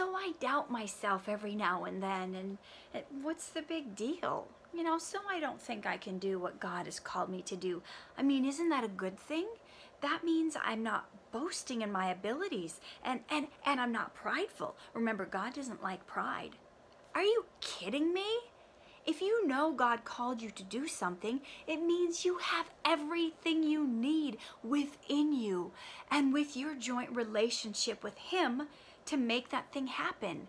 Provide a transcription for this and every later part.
So I doubt myself every now and then, and, and what's the big deal? You know, so I don't think I can do what God has called me to do. I mean, isn't that a good thing? That means I'm not boasting in my abilities and, and, and I'm not prideful. Remember, God doesn't like pride. Are you kidding me? If you know God called you to do something, it means you have everything you need within you and with your joint relationship with Him to make that thing happen.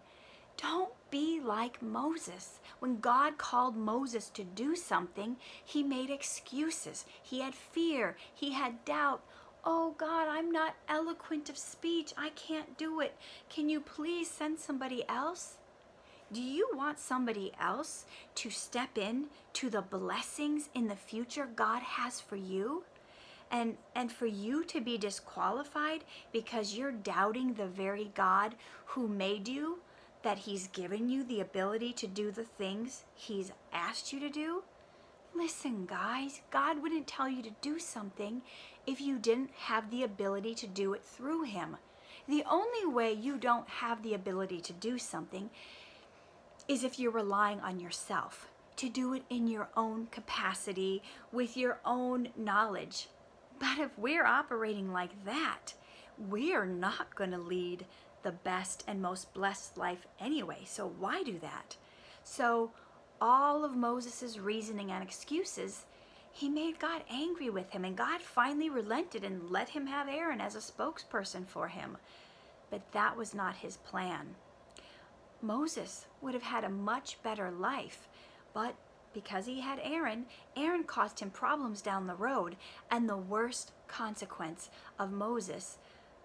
Don't be like Moses. When God called Moses to do something, he made excuses. He had fear. He had doubt. Oh God, I'm not eloquent of speech. I can't do it. Can you please send somebody else? Do you want somebody else to step in to the blessings in the future God has for you? And, and for you to be disqualified because you're doubting the very God who made you, that He's given you the ability to do the things He's asked you to do? Listen, guys, God wouldn't tell you to do something if you didn't have the ability to do it through Him. The only way you don't have the ability to do something is if you're relying on yourself to do it in your own capacity with your own knowledge. But if we're operating like that, we're not going to lead the best and most blessed life anyway. So why do that? So all of Moses' reasoning and excuses, he made God angry with him and God finally relented and let him have Aaron as a spokesperson for him. But that was not his plan. Moses would have had a much better life, but because he had Aaron, Aaron caused him problems down the road. And the worst consequence of Moses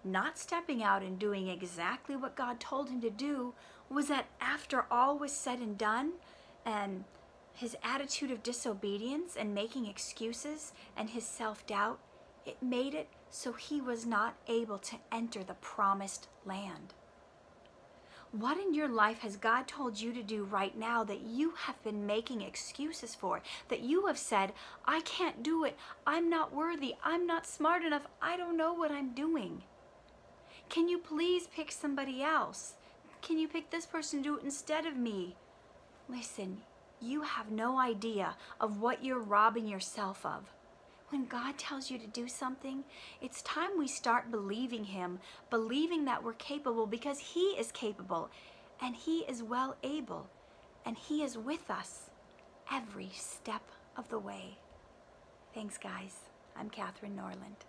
not stepping out and doing exactly what God told him to do was that after all was said and done, and his attitude of disobedience and making excuses and his self doubt, it made it so he was not able to enter the promised land. What in your life has God told you to do right now that you have been making excuses for? That you have said, I can't do it. I'm not worthy. I'm not smart enough. I don't know what I'm doing. Can you please pick somebody else? Can you pick this person to do it instead of me? Listen, you have no idea of what you're robbing yourself of. When God tells you to do something, it's time we start believing Him, believing that we're capable because He is capable and He is well able and He is with us every step of the way. Thanks, guys. I'm Katherine Norland.